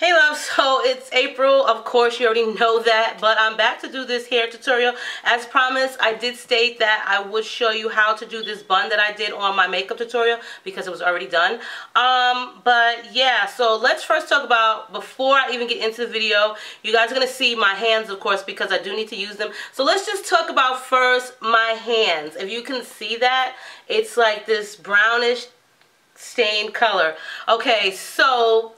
Hey love, so it's April, of course you already know that, but I'm back to do this hair tutorial. As promised, I did state that I would show you how to do this bun that I did on my makeup tutorial because it was already done. Um, but yeah, so let's first talk about, before I even get into the video, you guys are going to see my hands of course because I do need to use them. So let's just talk about first my hands. If you can see that, it's like this brownish stained color. Okay, so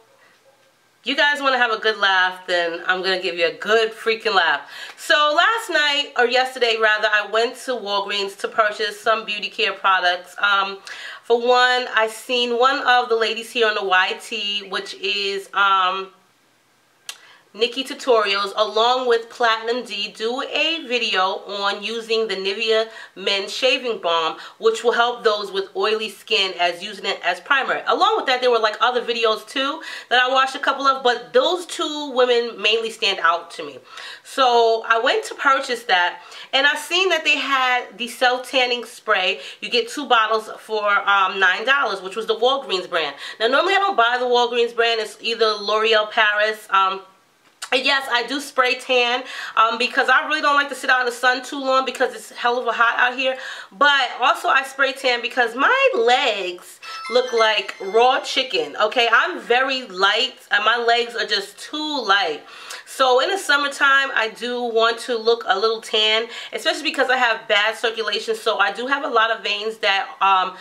you guys want to have a good laugh, then I'm going to give you a good freaking laugh. So last night, or yesterday rather, I went to Walgreens to purchase some beauty care products. Um, for one, I seen one of the ladies here on the YT, which is... Um, Nikkie Tutorials along with Platinum D do a video on using the Nivea Men's Shaving Balm which will help those with oily skin as using it as primer. Along with that there were like other videos too that I watched a couple of but those two women mainly stand out to me. So I went to purchase that and I seen that they had the self tanning spray. You get two bottles for um, $9 which was the Walgreens brand. Now normally I don't buy the Walgreens brand. It's either L'Oreal Paris, um, yes, I do spray tan um, because I really don't like to sit out in the sun too long because it's hell of a hot out here. But also I spray tan because my legs look like raw chicken. Okay, I'm very light and my legs are just too light. So in the summertime, I do want to look a little tan, especially because I have bad circulation. So I do have a lot of veins that um,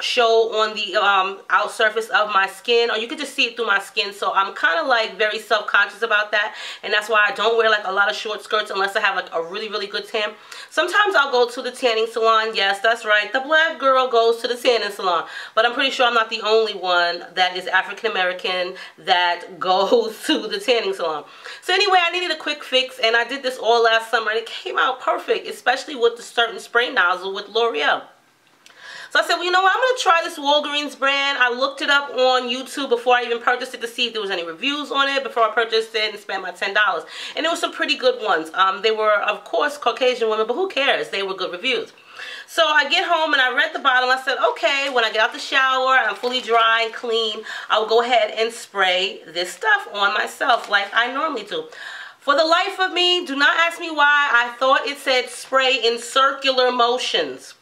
show on the um, out surface of my skin or you can just see it through my skin. So I'm kind of like very self-conscious about that and that's why I don't wear like a lot of short skirts unless I have like a really really good tan. Sometimes I'll go to the tanning salon yes that's right the black girl goes to the tanning salon but I'm pretty sure I'm not the only one that is African-American that goes to the tanning salon. So anyway I needed a quick fix and I did this all last summer and it came out perfect especially with the certain spray nozzle with L'Oreal so I said, well, you know what? I'm going to try this Walgreens brand. I looked it up on YouTube before I even purchased it to see if there was any reviews on it before I purchased it and spent my $10. And there were some pretty good ones. Um, they were, of course, Caucasian women, but who cares? They were good reviews. So I get home and I read the bottle. I said, okay, when I get out the shower, I'm fully dry and clean, I'll go ahead and spray this stuff on myself like I normally do. For the life of me, do not ask me why I thought it said spray in circular motions.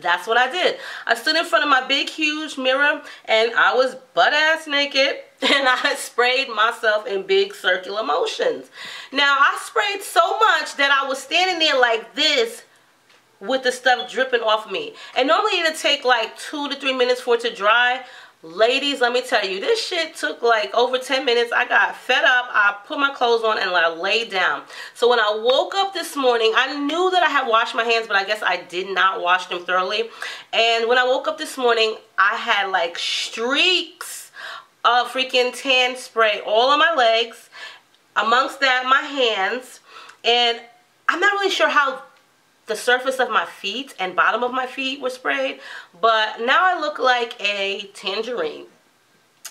That's what I did. I stood in front of my big, huge mirror and I was butt-ass naked and I sprayed myself in big circular motions. Now, I sprayed so much that I was standing there like this with the stuff dripping off me. And normally it'd take like two to three minutes for it to dry. Ladies, let me tell you, this shit took like over 10 minutes. I got fed up. I put my clothes on and I laid down. So when I woke up this morning, I knew that I had washed my hands, but I guess I did not wash them thoroughly. And when I woke up this morning, I had like streaks of freaking tan spray all on my legs. Amongst that, my hands. And I'm not really sure how the surface of my feet and bottom of my feet were sprayed but now I look like a tangerine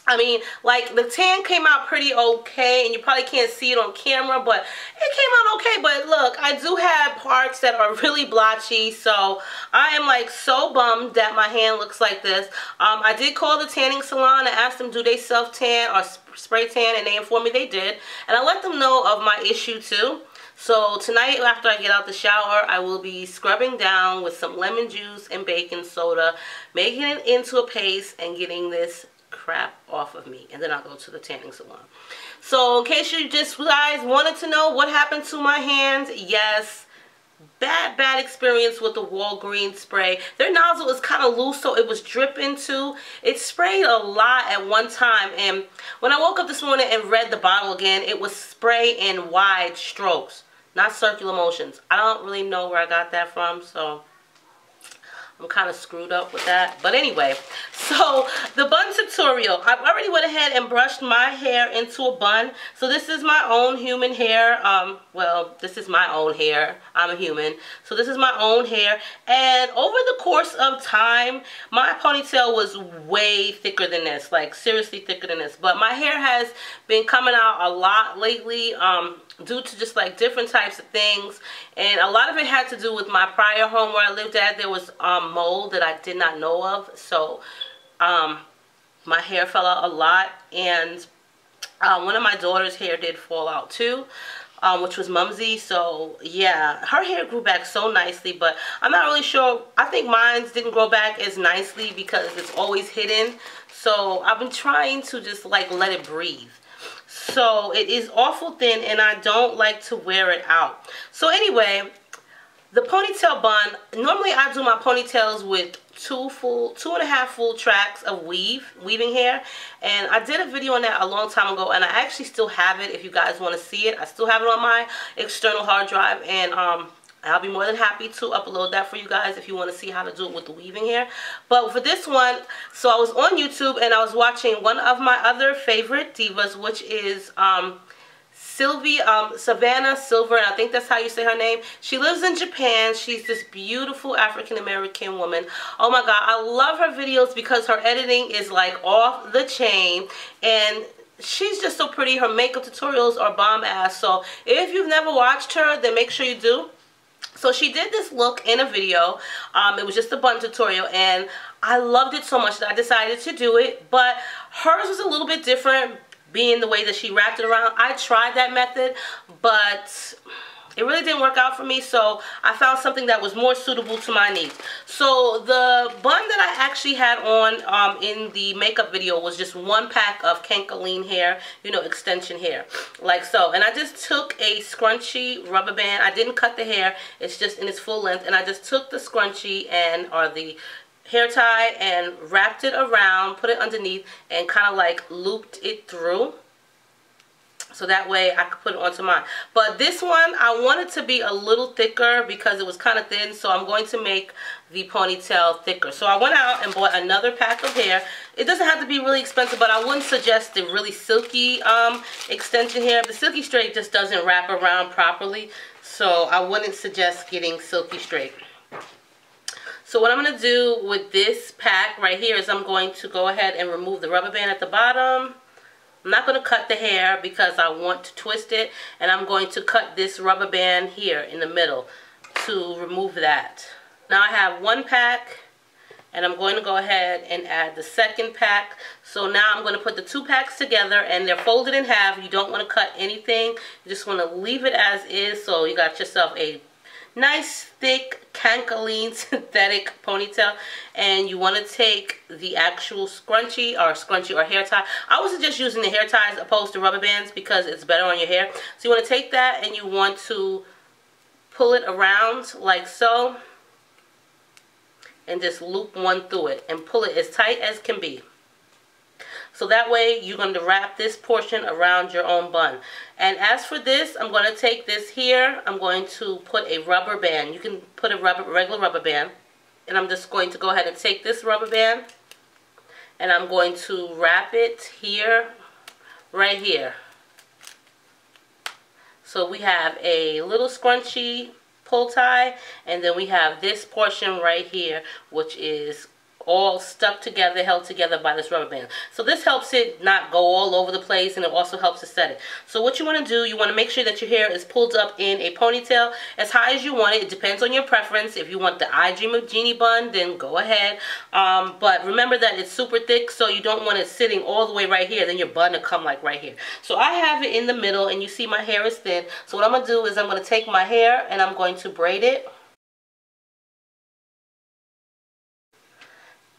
I mean, like, the tan came out pretty okay, and you probably can't see it on camera, but it came out okay. But look, I do have parts that are really blotchy, so I am, like, so bummed that my hand looks like this. Um, I did call the tanning salon and asked them, do they self-tan or spray tan, and they informed me they did. And I let them know of my issue, too. So tonight after I get out the shower, I will be scrubbing down with some lemon juice and baking soda, making it into a paste and getting this crap off of me. And then I'll go to the tanning salon. So in case you just guys wanted to know what happened to my hands, yes, bad, bad experience with the Walgreens spray. Their nozzle is kind of loose, so it was dripping too. It sprayed a lot at one time, and when I woke up this morning and read the bottle again, it was spray in wide strokes not circular motions. I don't really know where I got that from, so I'm kind of screwed up with that. But anyway, so the bun tutorial. I've already went ahead and brushed my hair into a bun. So this is my own human hair. Um, well, this is my own hair. I'm a human. So this is my own hair. And over the course of time, my ponytail was way thicker than this. Like seriously thicker than this. But my hair has been coming out a lot lately. Um, due to just like different types of things and a lot of it had to do with my prior home where I lived at there was um, mold that I did not know of so um, my hair fell out a lot and Uh, one of my daughter's hair did fall out too. Um, which was Mumsy. So yeah, her hair grew back so nicely, but I'm not really sure. I think mine's didn't grow back as nicely because it's always hidden. So I've been trying to just like let it breathe. So it is awful thin and I don't like to wear it out. So anyway, the ponytail bun, normally I do my ponytails with two full, two and a half full tracks of weave, weaving hair. And I did a video on that a long time ago and I actually still have it if you guys want to see it. I still have it on my external hard drive and um, I'll be more than happy to upload that for you guys if you want to see how to do it with the weaving hair. But for this one, so I was on YouTube and I was watching one of my other favorite divas, which is um, Sylvie, um, Savannah Silver, and I think that's how you say her name. She lives in Japan. She's this beautiful African-American woman. Oh my God, I love her videos because her editing is like off the chain. And she's just so pretty. Her makeup tutorials are bomb ass. So if you've never watched her, then make sure you do. So she did this look in a video. Um, it was just a bun tutorial and I loved it so much that I decided to do it. But hers was a little bit different being the way that she wrapped it around. I tried that method, but it really didn't work out for me so I found something that was more suitable to my needs. So the bun that I actually had on um, in the makeup video was just one pack of Kanekalon hair you know extension hair. Like so. And I just took a scrunchy rubber band. I didn't cut the hair. It's just in its full length. And I just took the scrunchie and or the hair tie and wrapped it around put it underneath and kind of like looped it through so that way I could put it onto mine. But this one, I wanted to be a little thicker because it was kind of thin. So I'm going to make the ponytail thicker. So I went out and bought another pack of hair. It doesn't have to be really expensive, but I wouldn't suggest the really silky um, extension hair. The silky straight just doesn't wrap around properly. So I wouldn't suggest getting silky straight. So what I'm going to do with this pack right here is I'm going to go ahead and remove the rubber band at the bottom I'm not going to cut the hair because I want to twist it and I'm going to cut this rubber band here in the middle to remove that. Now I have one pack and I'm going to go ahead and add the second pack. So now I'm going to put the two packs together and they're folded in half. You don't want to cut anything. You just want to leave it as is so you got yourself a nice thick Kanekalon synthetic ponytail and you want to take the actual scrunchie or scrunchie or hair tie. I was just using the hair ties opposed to rubber bands because it's better on your hair. So you want to take that and you want to pull it around like so and just loop one through it and pull it as tight as can be. So that way you're going to wrap this portion around your own bun. And as for this, I'm going to take this here. I'm going to put a rubber band. You can put a rubber, regular rubber band. And I'm just going to go ahead and take this rubber band. And I'm going to wrap it here, right here. So we have a little scrunchy pull tie. And then we have this portion right here, which is all stuck together, held together by this rubber band. So this helps it not go all over the place and it also helps to set it. So what you want to do, you want to make sure that your hair is pulled up in a ponytail as high as you want it. It depends on your preference. If you want the I Dream of Jeannie bun, then go ahead. Um, but remember that it's super thick, so you don't want it sitting all the way right here. Then your bun will come like right here. So I have it in the middle and you see my hair is thin. So what I'm going to do is I'm going to take my hair and I'm going to braid it.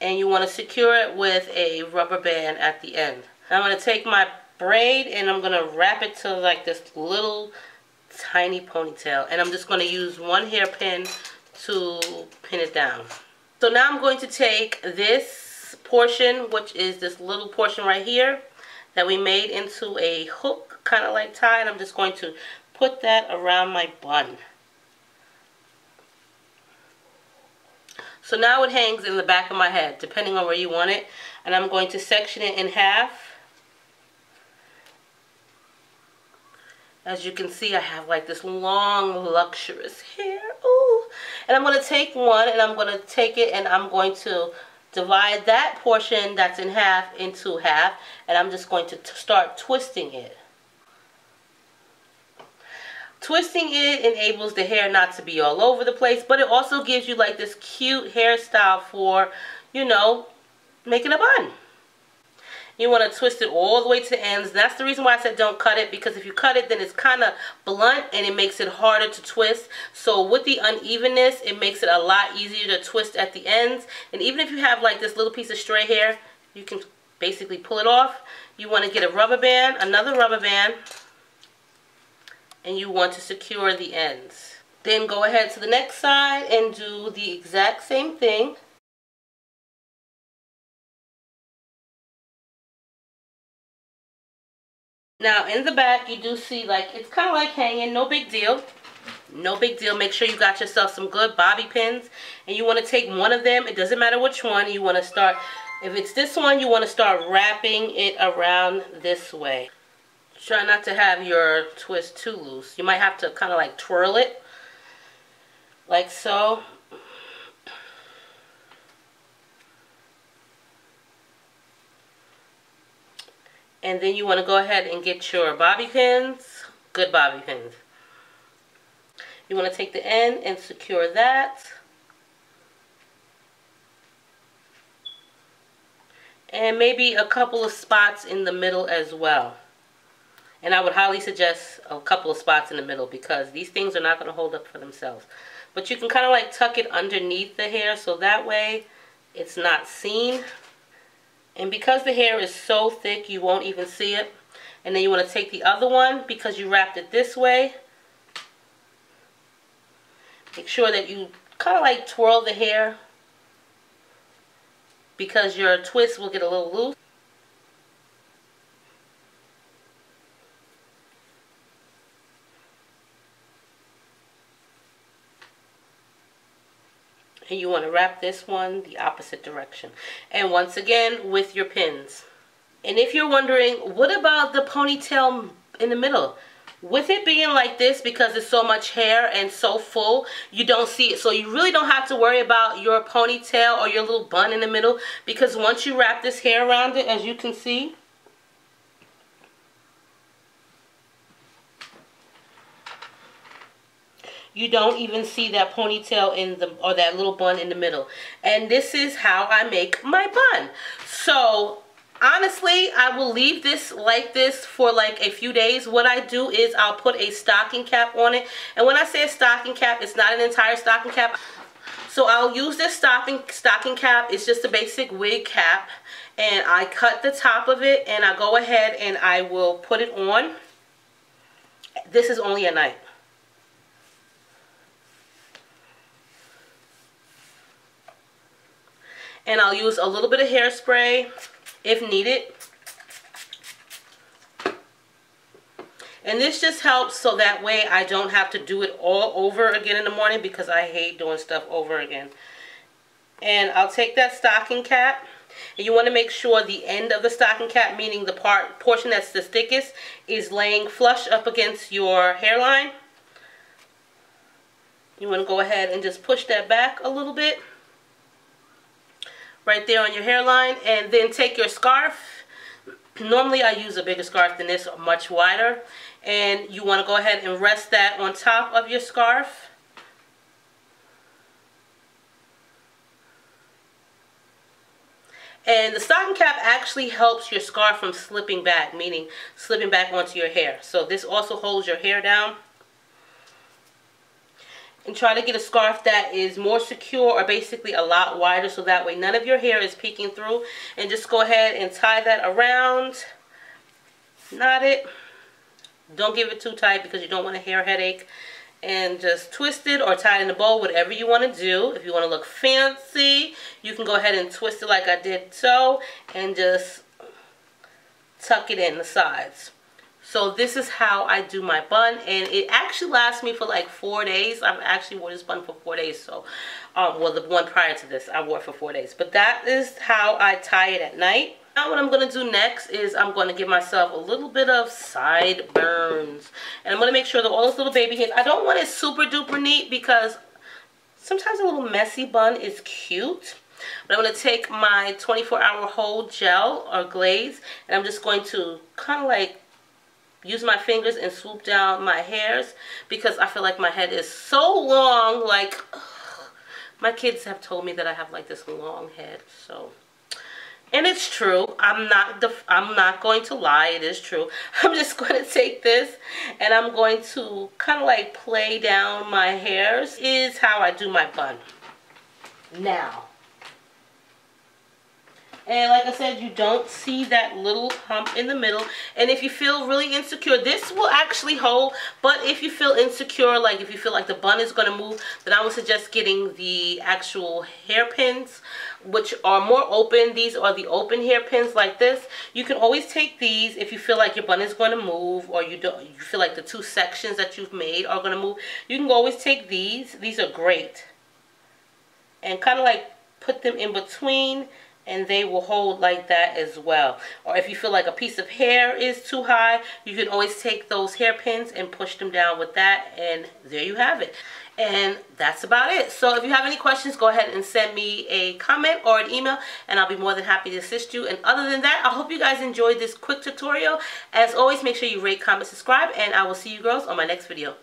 And you want to secure it with a rubber band at the end. I'm going to take my braid and I'm going to wrap it to like this little tiny ponytail and I'm just going to use one hairpin to pin it down. So now I'm going to take this portion which is this little portion right here that we made into a hook kind of like tie and I'm just going to put that around my bun. So now it hangs in the back of my head, depending on where you want it. And I'm going to section it in half. As you can see, I have like this long, luxurious hair. Ooh. And I'm going to take one and I'm going to take it and I'm going to divide that portion that's in half into half. And I'm just going to start twisting it. Twisting it enables the hair not to be all over the place, but it also gives you like this cute hairstyle for, you know, making a bun. You want to twist it all the way to the ends. That's the reason why I said don't cut it because if you cut it then it's kind of blunt and it makes it harder to twist. So with the unevenness it makes it a lot easier to twist at the ends. And even if you have like this little piece of stray hair you can basically pull it off. You want to get a rubber band, another rubber band, and you want to secure the ends. Then go ahead to the next side and do the exact same thing. Now in the back you do see like it's kind of like hanging, no big deal. No big deal. Make sure you got yourself some good bobby pins and you want to take one of them. It doesn't matter which one. You want to start, if it's this one, you want to start wrapping it around this way. Try not to have your twist too loose. You might have to kind of like twirl it like so. And then you want to go ahead and get your bobby pins, good bobby pins. You want to take the end and secure that. And maybe a couple of spots in the middle as well. And I would highly suggest a couple of spots in the middle because these things are not going to hold up for themselves. But you can kind of like tuck it underneath the hair so that way it's not seen. And because the hair is so thick, you won't even see it. And then you want to take the other one because you wrapped it this way. Make sure that you kind of like twirl the hair because your twist will get a little loose. And you want to wrap this one the opposite direction. And once again with your pins. And if you're wondering what about the ponytail in the middle? With it being like this because it's so much hair and so full you don't see it. So you really don't have to worry about your ponytail or your little bun in the middle because once you wrap this hair around it as you can see you don't even see that ponytail in the or that little bun in the middle. And this is how I make my bun. So honestly I will leave this like this for like a few days. What I do is I'll put a stocking cap on it. And when I say a stocking cap it's not an entire stocking cap. So I'll use this stocking stocking cap. It's just a basic wig cap. And I cut the top of it and I go ahead and I will put it on. This is only a night And I'll use a little bit of hairspray if needed. And this just helps so that way I don't have to do it all over again in the morning because I hate doing stuff over again. And I'll take that stocking cap. And you want to make sure the end of the stocking cap, meaning the part portion that's the thickest, is laying flush up against your hairline. You want to go ahead and just push that back a little bit right there on your hairline and then take your scarf. Normally I use a bigger scarf than this much wider and you want to go ahead and rest that on top of your scarf. And the stocking cap actually helps your scarf from slipping back meaning slipping back onto your hair. So this also holds your hair down and try to get a scarf that is more secure or basically a lot wider so that way none of your hair is peeking through. And just go ahead and tie that around. Knot it. Don't give it too tight because you don't want a hair headache. And just twist it or tie it in a bow whatever you want to do. If you want to look fancy you can go ahead and twist it like I did so and just tuck it in the sides so this is how I do my bun and it actually lasts me for like four days. I've actually wore this bun for four days. So, um, well the one prior to this I wore it for four days. But that is how I tie it at night. Now what I'm going to do next is I'm going to give myself a little bit of sideburns. And I'm going to make sure that all those little baby hairs, I don't want it super duper neat because sometimes a little messy bun is cute. But I'm going to take my 24 hour hold gel or glaze and I'm just going to kind of like use my fingers and swoop down my hairs because I feel like my head is so long like ugh, my kids have told me that I have like this long head so and it's true. I'm not I'm not going to lie. It is true. I'm just going to take this and I'm going to kind of like play down my hairs. Is how I do my bun. Now. And like I said, you don't see that little hump in the middle. And if you feel really insecure, this will actually hold. But if you feel insecure, like if you feel like the bun is going to move, then I would suggest getting the actual hairpins, which are more open. These are the open hairpins like this. You can always take these if you feel like your bun is going to move or you don't you feel like the two sections that you've made are going to move. You can always take these. These are great. And kind of like put them in between and they will hold like that as well. Or if you feel like a piece of hair is too high, you can always take those hairpins and push them down with that and there you have it. And that's about it. So if you have any questions, go ahead and send me a comment or an email and I'll be more than happy to assist you. And other than that, I hope you guys enjoyed this quick tutorial. As always, make sure you rate, comment, subscribe, and I will see you girls on my next video.